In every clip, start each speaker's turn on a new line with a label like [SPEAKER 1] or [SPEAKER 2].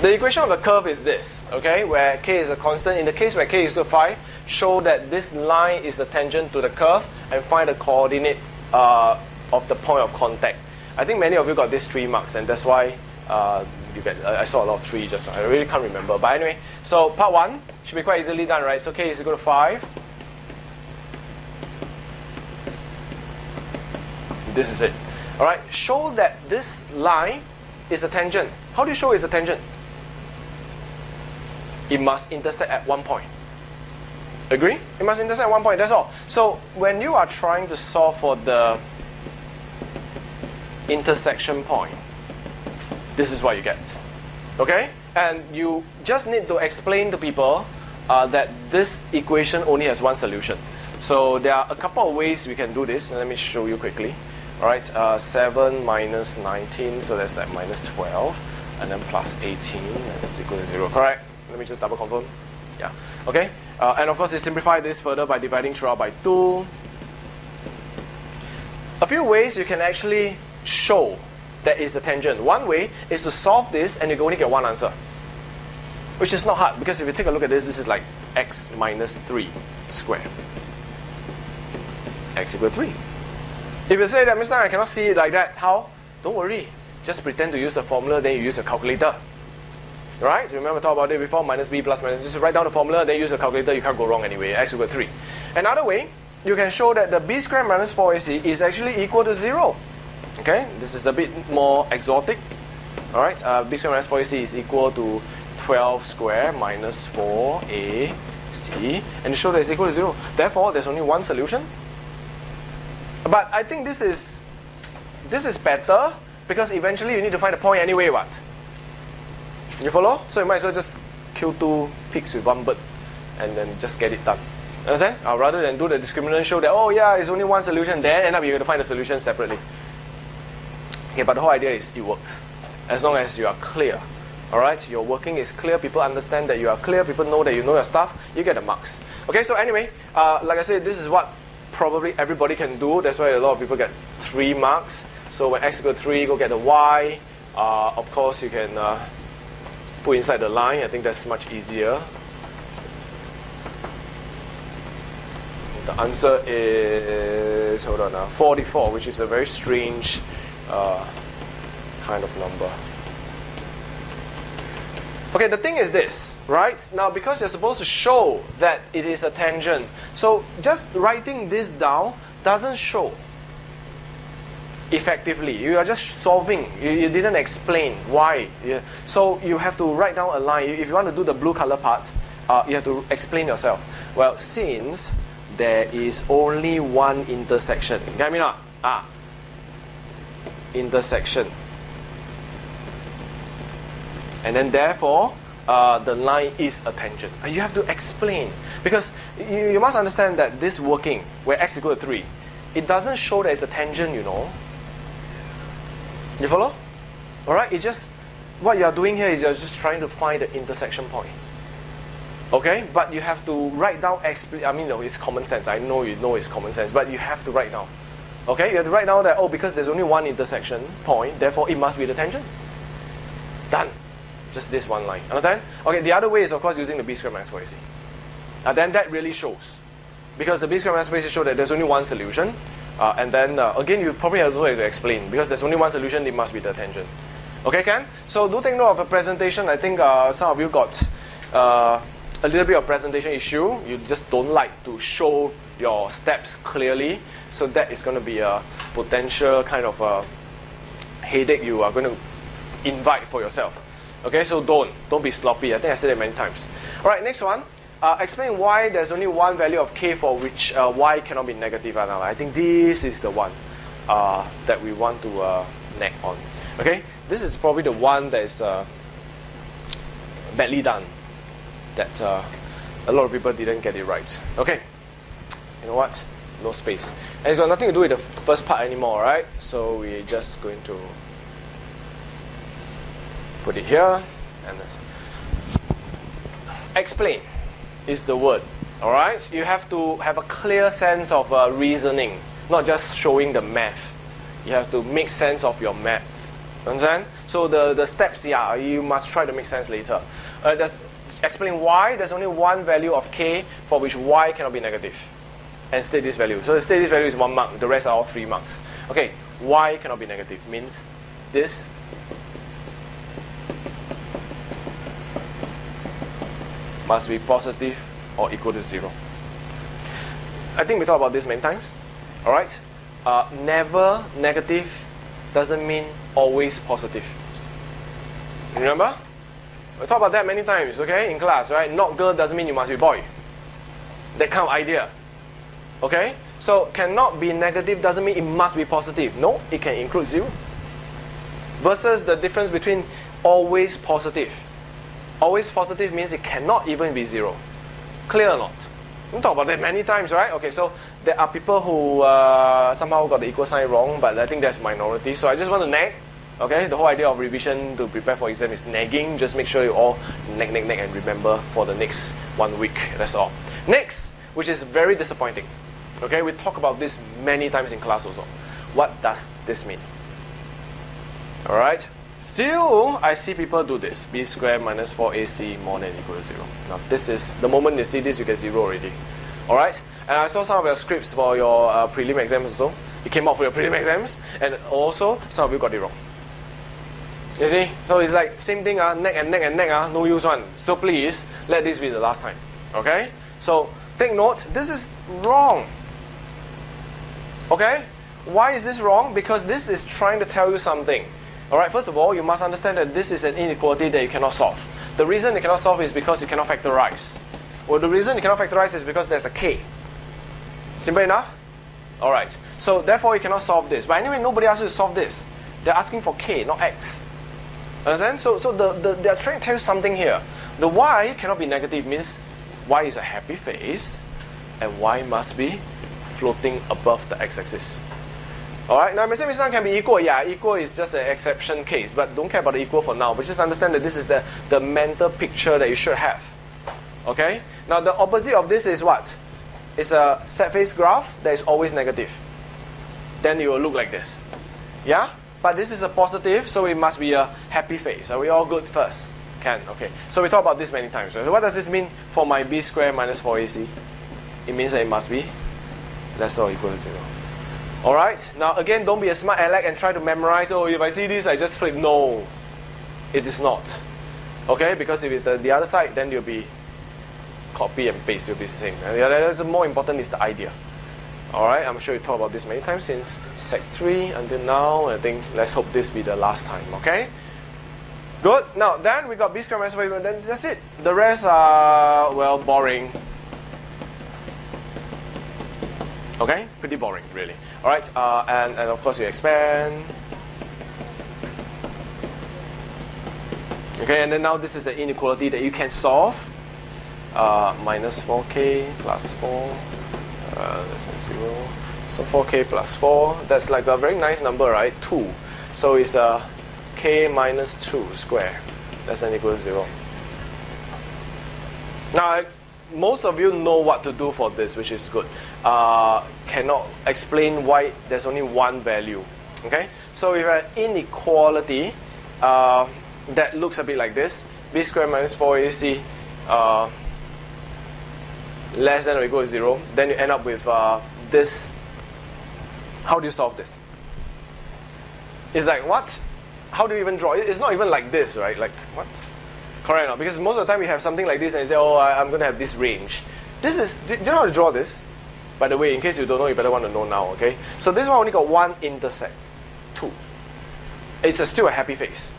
[SPEAKER 1] The equation of the curve is this, okay, where k is a constant. In the case where k is to 5, show that this line is a tangent to the curve and find the coordinate uh, of the point of contact. I think many of you got these three marks, and that's why uh, you get. I saw a lot of three just now. I really can't remember. But anyway, so part one should be quite easily done, right? So k is equal to 5. This is it. All right, show that this line is a tangent. How do you show it's a tangent? It must intersect at one point. Agree? It must intersect at one point, that's all. So when you are trying to solve for the intersection point, this is what you get. Okay? And you just need to explain to people uh, that this equation only has one solution. So there are a couple of ways we can do this. Let me show you quickly. All right, uh, 7 minus 19, so that's like minus 12, and then plus 18, and equal to 0, correct? Let me just double confirm. Yeah. Okay. Uh, and of course, you simplify this further by dividing throughout by 2. A few ways you can actually show that is a tangent. One way is to solve this and you only get one answer. Which is not hard because if you take a look at this, this is like x minus 3 squared. x equal 3. If you say that, Mr. I cannot see it like that, how? Don't worry. Just pretend to use the formula, then you use a calculator. Right? Remember talk about it before, minus b plus minus. Just write down the formula, then use a calculator, you can't go wrong anyway. x equal 3. Another way, you can show that the b squared minus 4ac is actually equal to 0. Okay? This is a bit more exotic. Alright? Uh, b squared minus 4ac is equal to 12 squared minus 4ac. And show that it's equal to 0. Therefore, there's only one solution. But I think this is this is better because eventually you need to find a point anyway, what? You follow? So you might as well just kill two pigs with one bird and then just get it done. Understand? Uh, rather than do the discriminant show that, oh yeah, it's only one solution, then end up you're going to find the solution separately. Okay, but the whole idea is it works. As long as you are clear. Alright, your working is clear, people understand that you are clear, people know that you know your stuff, you get the marks. Okay, so anyway, uh, like I said, this is what probably everybody can do. That's why a lot of people get three marks. So when x equal 3, go get the y. Uh, of course, you can uh, put inside the line. I think that's much easier. The answer is, hold on now, 44, which is a very strange uh, kind of number. Okay, the thing is this, right? Now, because you're supposed to show that it is a tangent, so just writing this down doesn't show effectively. You are just solving. You, you didn't explain why. Yeah. So you have to write down a line. If you want to do the blue color part, uh, you have to explain yourself. Well, since there is only one intersection, get me not? Ah, intersection. And then therefore, uh, the line is a tangent. And you have to explain. Because you, you must understand that this working, where x equal to 3, it doesn't show that it's a tangent, you know. You follow? Alright, it just, what you're doing here is you're just trying to find the intersection point. Okay, but you have to write down, expl- I mean, no, it's common sense. I know you know it's common sense, but you have to write down. Okay, you have to write down that, oh, because there's only one intersection point, therefore it must be the tangent. Done. Just this one line. Understand? Okay, the other way is, of course, using the b squared minus 4ac. And then that really shows. Because the b squared minus 4ac shows that there's only one solution, uh, and then uh, again, you probably have to explain because there's only one solution. It must be the tangent. Okay, Ken. So do take note of a presentation. I think uh, some of you got uh, a little bit of presentation issue. You just don't like to show your steps clearly. So that is going to be a potential kind of a headache you are going to invite for yourself. Okay, so don't don't be sloppy. I think I said it many times. All right, next one. Uh, explain why there's only one value of k for which uh, y cannot be negative. I think this is the one uh, that we want to uh, on. Okay, this is probably the one that is uh, badly done. That uh, a lot of people didn't get it right. Okay, you know what? No space, and it's got nothing to do with the first part anymore, right? So we're just going to put it here and explain is the word. All right, you have to have a clear sense of uh, reasoning, not just showing the math. You have to make sense of your maths. Understand? So the, the steps, yeah, you must try to make sense later. Uh, just explain why there's only one value of k for which y cannot be negative. And state this value. So the state this value is one mark, the rest are all three marks. Okay, y cannot be negative means this must be positive or equal to zero. I think we talked about this many times. All right, uh, never negative doesn't mean always positive. Remember? We talked about that many times, okay, in class, right? Not girl doesn't mean you must be boy. That kind of idea. Okay? So cannot be negative doesn't mean it must be positive. No, it can include zero. Versus the difference between always positive. Always positive means it cannot even be zero. Clear or not? We talk about that many times, right? Okay, so there are people who uh, somehow got the equal sign wrong, but I think that's minority. So I just want to nag. Okay, the whole idea of revision to prepare for exam is nagging. Just make sure you all nag, nag, nag, and remember for the next one week. That's all. Next, which is very disappointing. Okay, we talk about this many times in class also. What does this mean? All right. Still, I see people do this. b squared minus 4ac more than equal to 0. Now, this is, the moment you see this, you get 0 already. Alright? And I saw some of your scripts for your uh, prelim exams also. You came out for your prelim exams. And also, some of you got it wrong. You see? So it's like, same thing, uh, neck and neck and neck, uh, no use one. So please, let this be the last time. Okay? So, take note, this is wrong. Okay? Why is this wrong? Because this is trying to tell you something. Alright, first of all, you must understand that this is an inequality that you cannot solve. The reason you cannot solve is because you cannot factorize. Well, the reason you cannot factorize is because there's a k. Simple enough? Alright, so therefore you cannot solve this. But anyway, nobody asked you to solve this. They're asking for k, not x. Understand? So, so the, the, they're trying to tell you something here. The y cannot be negative means y is a happy face and y must be floating above the x-axis. Alright, now Mr. Mr. can be equal. Yeah, equal is just an exception case, but don't care about the equal for now. But just understand that this is the, the mental picture that you should have. Okay? Now the opposite of this is what? It's a set face graph that is always negative. Then it will look like this. Yeah? But this is a positive, so it must be a happy face. Are we all good first? Can, okay. So we talked about this many times. Right? So what does this mean for my b squared minus 4ac? It means that it must be less or equal to 0. Alright, now again, don't be a smart aleck and try to memorize, oh, if I see this, I just flip. No, it is not. Okay, because if it's the, the other side, then you'll be copy and paste, you'll be the same. And that's more important is the idea. Alright, I'm sure you talked about this many times since Sec 3 until now. I think let's hope this be the last time, okay? Good. Now, then we got B squared minus 4, then that's it. The rest are, well, boring. Okay, pretty boring, really. All right, uh, and, and of course you expand. Okay, and then now this is an inequality that you can solve. Uh, minus 4k plus 4, uh, that's 0. So 4k plus 4, that's like a very nice number, right? 2. So it's a k minus 2 square. That's then equal to 0. Now, most of you know what to do for this, which is good. Uh, cannot explain why there's only one value. Okay, so have an inequality uh, that looks a bit like this: b squared minus 4ac uh, less than or equal to zero. Then you end up with uh, this. How do you solve this? It's like what? How do you even draw? It's not even like this, right? Like what? Correct or not? Because most of the time we have something like this and you say, oh, I, am going to have this range. This is, do, do, you know how to draw this? By the way, in case you don't know, you better want to know now, okay? So this one only got one intersect, two. It's a, still a happy face,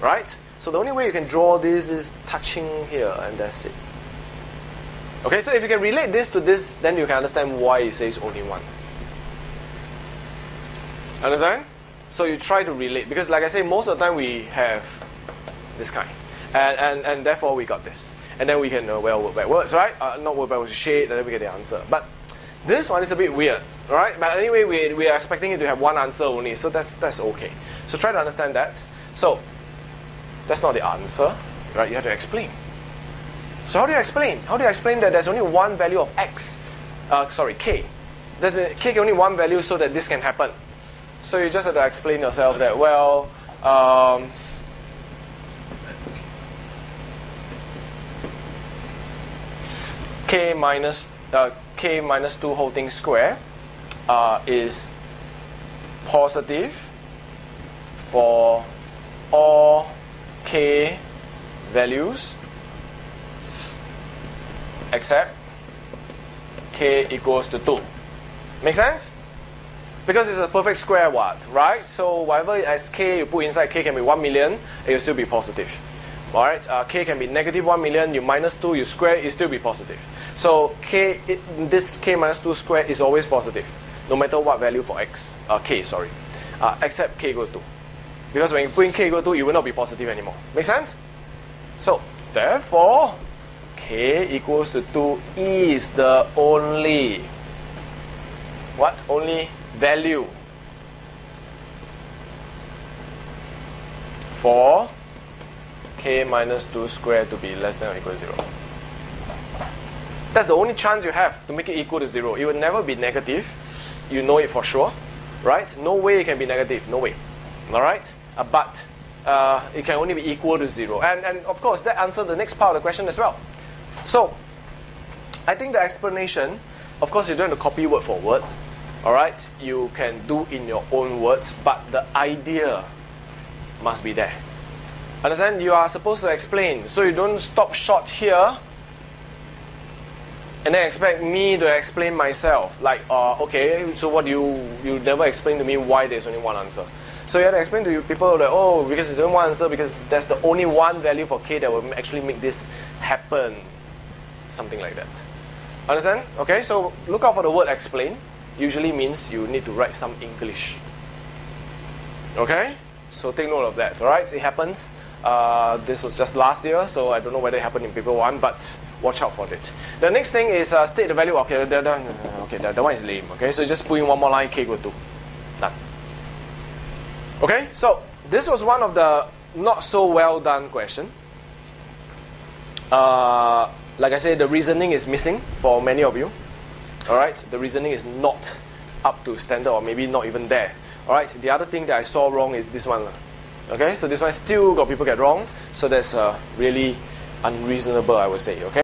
[SPEAKER 1] right? So the only way you can draw this is touching here, and that's it. Okay, so if you can relate this to this, then you can understand why it says only one. Understand? So you try to relate, because like I say, most of the time we have this kind and, and, and therefore we got this. And then we can, well, work backwards, right? Uh, not work backwards, shade, and then we get the answer. But this one is a bit weird, right? But anyway, we, we are expecting it to have one answer only, so that's, that's okay. So try to understand that. So, that's not the answer, right? You have to explain. So how do you explain? How do you explain that there's only one value of x, uh, sorry, k. There's a, k only one value so that this can happen. So you just have to explain yourself that, well, Um, k minus uh, k minus 2 whole thing square uh, is positive for all k values except k equals to 2. Make sense? Because it's a perfect square what, right? So whatever as k you put inside, k can be 1 million, it will still be positive. Alright, uh, k can be negative 1 million, you minus 2, you square, it still be positive. So k, it, this k minus 2 square is always positive, no matter what value for x, uh, k, sorry, uh, except k equal to 2. Because when you put in k equal to 2, it will not be positive anymore. Make sense? So, therefore, k equals to 2 is the only, what? Only value for k minus 2 squared to be less than or equal to 0. That's the only chance you have to make it equal to 0. It will never be negative. You know it for sure. Right? No way it can be negative. No way. Alright? Uh, but uh, it can only be equal to 0. And, and of course, that answers the next part of the question as well. So, I think the explanation, of course, you don't have to copy word for word. Alright? You can do in your own words, but the idea must be there. Understand? You are supposed to explain. So you don't stop short here and then expect me to explain myself. Like, uh, okay, so what do you, you never explain to me why there's only one answer. So you have to explain to people like, oh, because there's only one answer, because that's the only one value for k that will actually make this happen. Something like that. Understand? Okay, so look out for the word explain. Usually means you need to write some English. Okay? So take note of that, alright? It happens. Uh, this was just last year, so I don't know whether it happened in paper one, but watch out for it. The next thing is uh, state the value. Okay, that, that, okay, that, that one is lame. Okay, so just put in one more line, k equal to. Done. Okay, so this was one of the not so well done question. Uh, like I said, the reasoning is missing for many of you. All right, the reasoning is not up to standard or maybe not even there. All right, the other thing that I saw wrong is this one. Okay, so this one still got people get wrong. So that's uh, really unreasonable, I would say. Okay.